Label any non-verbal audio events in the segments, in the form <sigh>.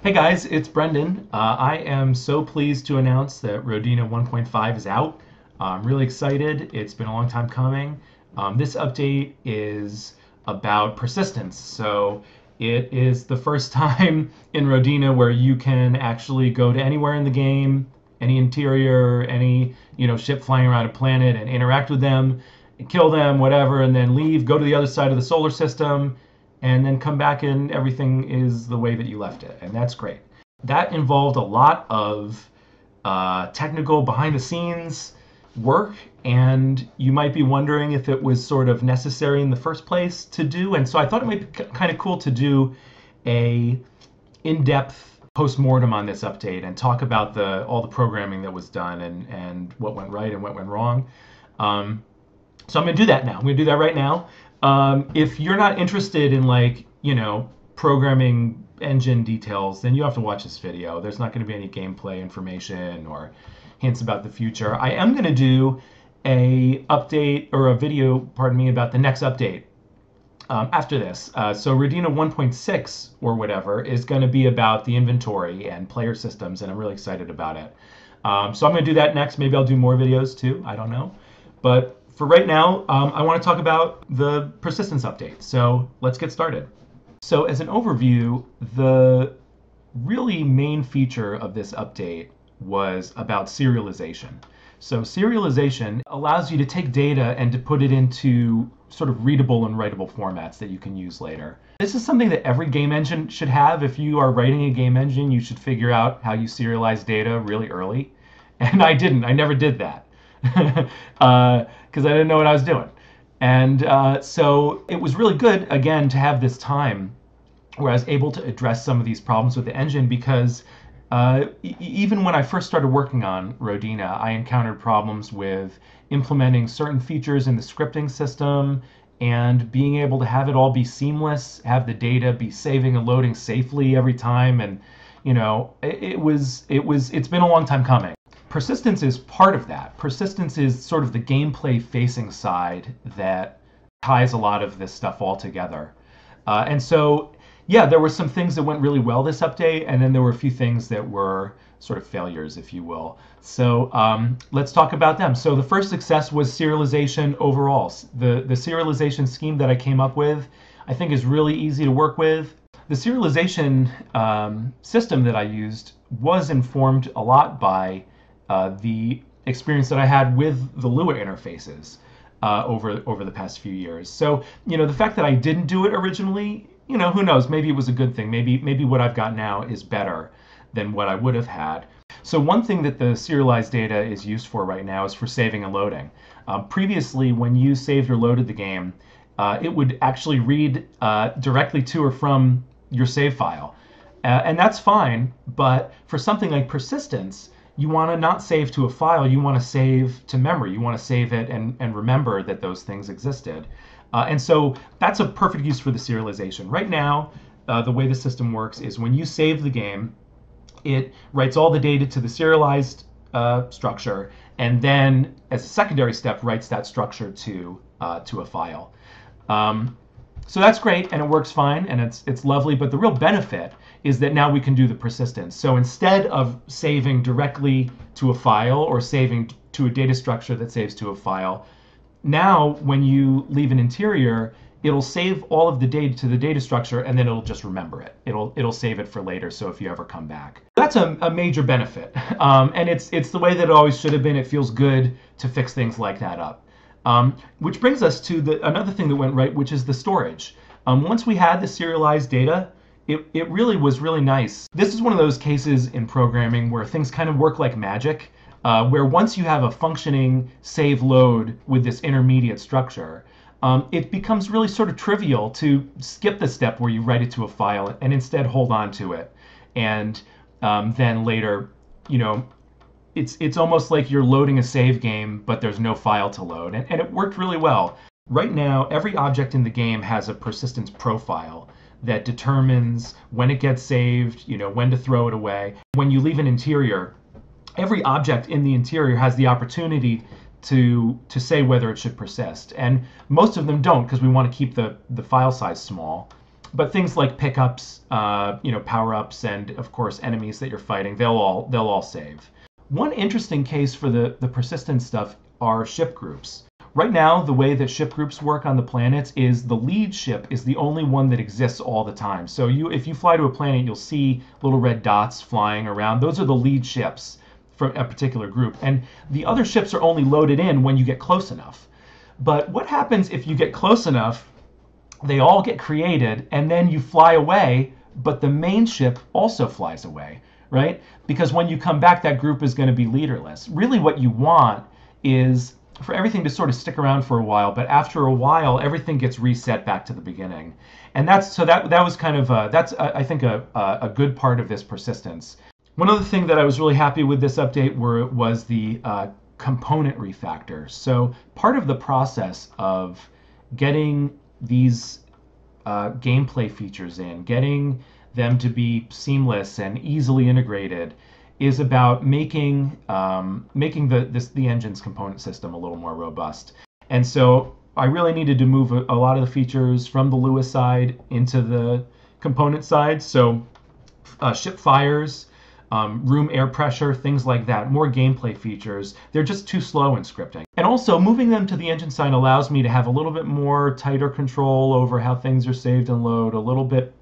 Hey guys, it's Brendan. Uh, I am so pleased to announce that Rodina 1.5 is out. I'm really excited. It's been a long time coming. Um, this update is about persistence. So it is the first <laughs> time in Rodina where you can actually go to anywhere in the game, any interior, any you know ship flying around a planet, and interact with them, kill them, whatever, and then leave, go to the other side of the solar system, and then come back and everything is the way that you left it, and that's great. That involved a lot of uh, technical behind the scenes work and you might be wondering if it was sort of necessary in the first place to do and so i thought it might be kind of cool to do a in-depth post-mortem on this update and talk about the all the programming that was done and and what went right and what went wrong. Um, so i'm going to do that now. I'm going to do that right now um, if you're not interested in like you know programming engine details then you have to watch this video there's not going to be any gameplay information or hints about the future. I am going to do a update or a video, pardon me, about the next update um, after this. Uh, so Rodina 1.6 or whatever is going to be about the inventory and player systems, and I'm really excited about it. Um, so I'm going to do that next. Maybe I'll do more videos too. I don't know. But for right now, um, I want to talk about the persistence update. So let's get started. So as an overview, the really main feature of this update was about serialization. So serialization allows you to take data and to put it into sort of readable and writable formats that you can use later. This is something that every game engine should have. If you are writing a game engine, you should figure out how you serialize data really early. And I didn't. I never did that because <laughs> uh, I didn't know what I was doing. And uh, so it was really good, again, to have this time where I was able to address some of these problems with the engine because uh, e- even when I first started working on Rodina, I encountered problems with implementing certain features in the scripting system and being able to have it all be seamless, have the data be saving and loading safely every time, and you know, it, it was it was it's been a long time coming. Persistence is part of that. Persistence is sort of the gameplay facing side that ties a lot of this stuff all together. Uh, and so yeah, there were some things that went really well this update, and then there were a few things that were sort of failures, if you will. So um, let's talk about them. So the first success was serialization overall. The, the serialization scheme that I came up with, I think is really easy to work with. The serialization um, system that I used was informed a lot by uh, the experience that I had with the Lua interfaces uh, over over the past few years. So you know the fact that I didn't do it originally you know, who knows? Maybe it was a good thing. Maybe maybe what I've got now is better than what I would have had. So one thing that the serialized data is used for right now is for saving and loading. Uh, previously, when you saved or loaded the game, uh, it would actually read uh, directly to or from your save file. Uh, and that's fine, but for something like persistence, you want to not save to a file, you want to save to memory. You want to save it and, and remember that those things existed. Uh, and so that's a perfect use for the serialization. Right now, uh, the way the system works is when you save the game, it writes all the data to the serialized uh, structure, and then as a secondary step, writes that structure to uh, to a file. Um, so that's great, and it works fine, and it's it's lovely. But the real benefit is that now we can do the persistence. So instead of saving directly to a file or saving to a data structure that saves to a file, now when you leave an interior, it'll save all of the data to the data structure and then it'll just remember it. It'll it'll save it for later. So if you ever come back, that's a, a major benefit. <laughs> Um, and it's it's the way that it always should have been. It feels good to fix things like that up. Um, which brings us to the another thing that went right, which is the storage. Um, once we had the serialized data, it, it really was really nice. This is one of those cases in programming where things kind of work like magic uh, where once you have a functioning save load with this intermediate structure, um, it becomes really sort of trivial to skip the step where you write it to a file and instead hold on to it. And um, then later, you know, it's it's almost like you're loading a save game, but there's no file to load. And, and it worked really well. Right now, every object in the game has a persistence profile that determines when it gets saved, you know, when to throw it away. When you leave an interior, every object in the interior has the opportunity to to say whether it should persist and most of them don't because we want to keep the the file size small but things like pickups, uh, you know, power ups, and of course enemies that you're fighting, they'll all they'll all save. One interesting case for the the persistent stuff are ship groups. Right now, the way that ship groups work on the planets is the lead ship is the only one that exists all the time. So you if you fly to a planet, you'll see little red dots flying around. Those are the lead ships from a particular group. And the other ships are only loaded in when you get close enough. But what happens if you get close enough? They all get created and then you fly away, but the main ship also flies away, right? Because when you come back, that group is going to be leaderless. Really, what you want is for everything to sort of stick around for a while, but after a while, everything gets reset back to the beginning. And that's so that that was kind of a, that's a, I think a, a good part of this persistence. One other thing that I was really happy with this update were was the uh, component refactor. So part of the process of getting these uh, gameplay features in, getting them to be seamless and easily integrated, is about making um, making the this the engine's component system a little more robust. And so I really needed to move a, a lot of the features from the Lua's side into the component side. So uh, ship fires, um, room air pressure, things like that, more gameplay features. They're just too slow in scripting. And also, moving them to the engine side allows me to have a little bit more tighter control over how things are saved and load. A little bit,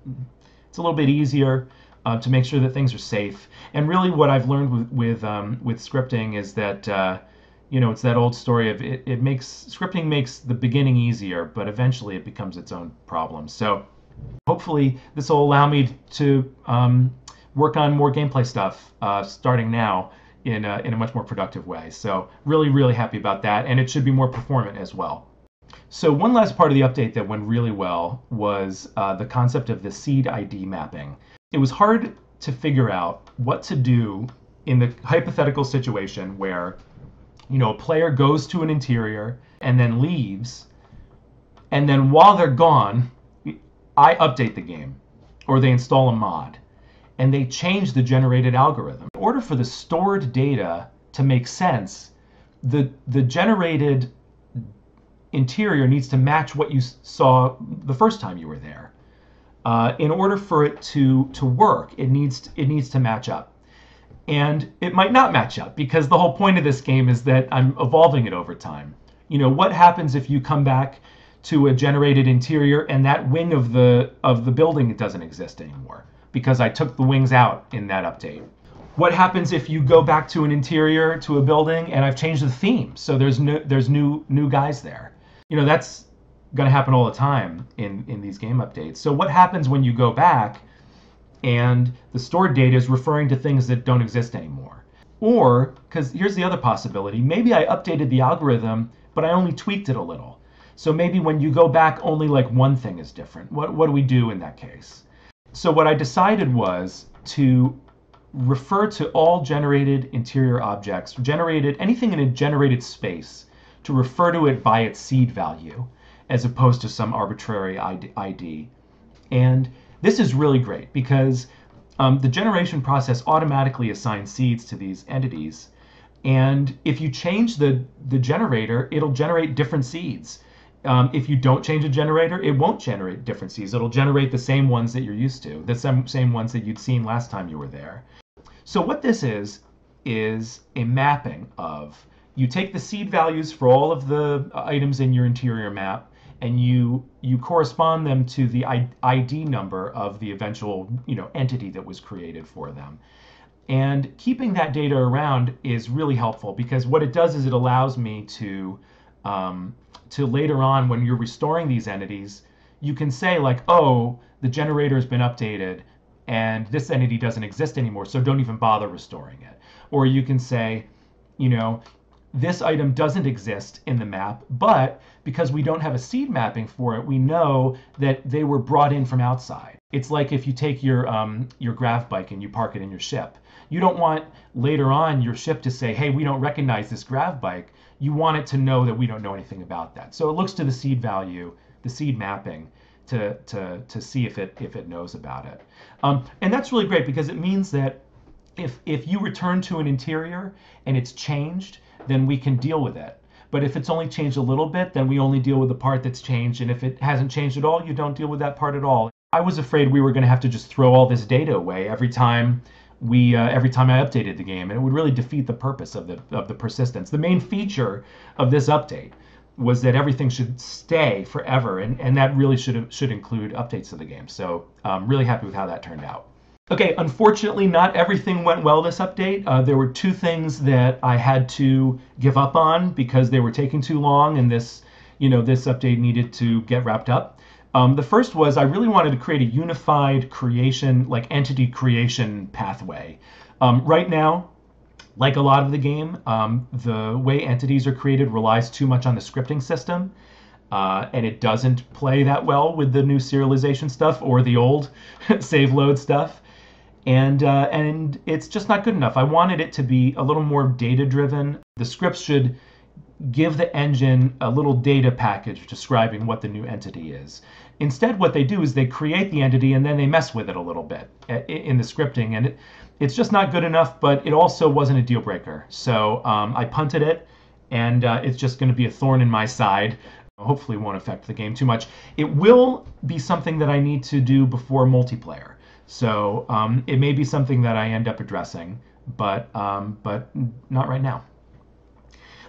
it's a little bit easier uh, to make sure that things are safe. And really, what I've learned with with, um, with scripting is that. Uh, you know, it's that old story of it, it makes scripting makes the beginning easier, but eventually it becomes its own problem. So hopefully this will allow me to um, work on more gameplay stuff uh, starting now in a, in a much more productive way. So really, really happy about that, and it should be more performant as well. So one last part of the update that went really well was uh, the concept of the seed ID mapping. It was hard to figure out what to do in the hypothetical situation where you know a player goes to an interior and then leaves and then while they're gone i update the game or they install a mod and they change the generated algorithm. In order for the stored data to make sense, the, the generated interior needs to match what you saw the first time you were there. Uh, in order for it to, to work, it needs to, it needs to match up. And it might not match up because the whole point of this game is that I'm evolving it over time. You know, what happens if you come back to a generated interior and that wing of the of the building doesn't exist anymore? because I took the wings out in that update. What happens if you go back to an interior to a building and I've changed the theme? So there's new there's new new guys there. You know, that's going to happen all the time in in these game updates. So what happens when you go back and the stored data is referring to things that don't exist anymore? Or cuz here's the other possibility, maybe I updated the algorithm but I only tweaked it a little. So maybe when you go back only like one thing is different. What what do we do in that case? So what I decided was to refer to all generated interior objects, generated anything in a generated space, to refer to it by its seed value as opposed to some arbitrary ID. And this is really great because um, the generation process automatically assigns seeds to these entities. And if you change the, the generator, it'll generate different seeds. Um, if you don't change a generator, it won't generate different seeds. It'll generate the same ones that you're used to, the same, same ones that you'd seen last time you were there. So what this is, is a mapping of, you take the seed values for all of the items in your interior map, and you you correspond them to the ID number of the eventual you know entity that was created for them. And keeping that data around is really helpful because what it does is it allows me to um, to later on when you're restoring these entities, you can say like, oh, the generator has been updated and this entity doesn't exist anymore, so don't even bother restoring it. Or you can say, you know, this item doesn't exist in the map, but because we don't have a seed mapping for it, we know that they were brought in from outside. It's like if you take your um, your grav bike and you park it in your ship. You don't want later on your ship to say, "Hey, we don't recognize this grav bike." you want it to know that we don't know anything about that. So it looks to the seed value, the seed mapping, to to to see if it if it knows about it. Um, and that's really great because it means that if if you return to an interior and it's changed, then we can deal with it. But if it's only changed a little bit, then we only deal with the part that's changed. And if it hasn't changed at all, you don't deal with that part at all. I was afraid we were going to have to just throw all this data away every time we uh, every time I updated the game, and it would really defeat the purpose of the of the persistence. The main feature of this update was that everything should stay forever, and, and that really should should include updates to the game. So I'm really happy with how that turned out. Okay, unfortunately, not everything went well this update. Uh, there were two things that I had to give up on because they were taking too long, and this, you know, this update needed to get wrapped up. Um, the first was I really wanted to create a unified creation, like entity creation pathway. Um, right now, like a lot of the game, um, the way entities are created relies too much on the scripting system. Uh, and it doesn't play that well with the new serialization stuff or the old <laughs> save load stuff. And, uh, and it's just not good enough. I wanted it to be a little more data driven. The scripts should give the engine a little data package describing what the new entity is. Instead, what they do is they create the entity and then they mess with it a little bit in the scripting. And it, it's just not good enough, but it also wasn't a deal breaker. So um, I punted it, and uh, it's just going to be a thorn in my side. Hopefully, won't affect the game too much. It will be something that I need to do before multiplayer. So um, it may be something that I end up addressing, but um, but not right now.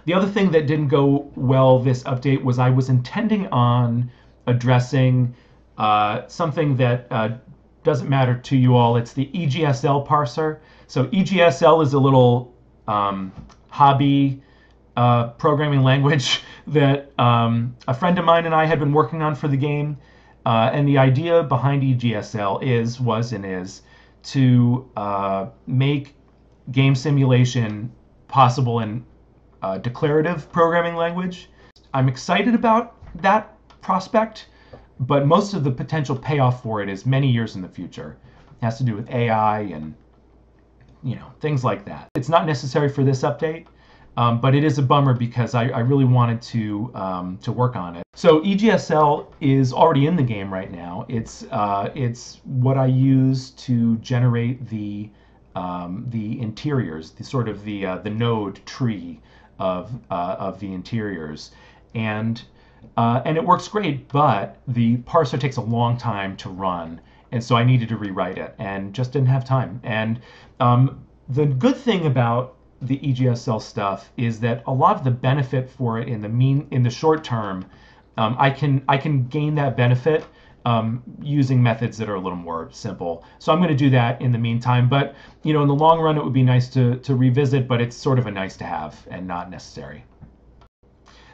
The other thing that didn't go well this update was I was intending on addressing uh, something that uh, doesn't matter to you all. It's the EGSL parser. So EGSL is a little um, hobby uh, programming <laughs> language that um, a friend of mine and I had been working on for the game. Uh, and the idea behind EGSL is, was, and is to uh, make game simulation possible in uh, declarative programming language. I'm excited about that prospect but most of the potential payoff for it is many years in the future. It has to do with AI and you know things like that. It's not necessary for this update, um, but it is a bummer because I, I really wanted to um, to work on it. So EGSL is already in the game right now. It's uh, it's what I use to generate the um, the interiors, the sort of the uh, the node tree of uh, of the interiors, and uh, and it works great, but the parser takes a long time to run. And so I needed to rewrite it and just didn't have time. And um, the good thing about the EGSL stuff is that a lot of the benefit for it in the mean in the short term, um, I can I can gain that benefit um, using methods that are a little more simple. So I'm going to do that in the meantime. But you know, in the long run, it would be nice to to revisit, but it's sort of a nice to have and not necessary.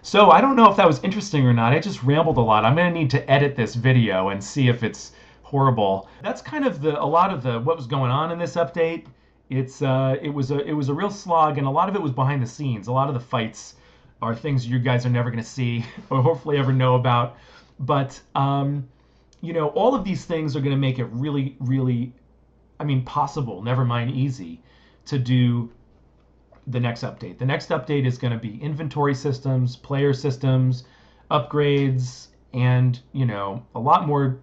So I don't know if that was interesting or not. I just rambled a lot. I'm going to need to edit this video and see if it's horrible. That's kind of the a lot of the what was going on in this update. It's uh, it was a it was a real slog, and a lot of it was behind the scenes. A lot of the fights are things you guys are never going to see <laughs> or hopefully ever know about. But um, you know, all of these things are going to make it really, really, I mean, possible. Never mind easy to do the next update. The next update is going to be inventory systems, player systems, upgrades, and you know a lot more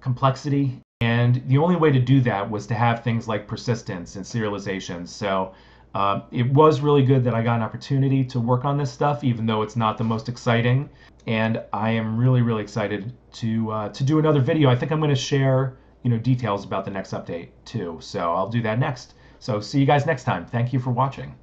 complexity. And the only way to do that was to have things like persistence and serialization. So uh, it was really good that I got an opportunity to work on this stuff, even though it's not the most exciting. And I am really, really excited to uh, to do another video. I think I'm going to share you know details about the next update too. So I'll do that next. So see you guys next time. Thank you for watching.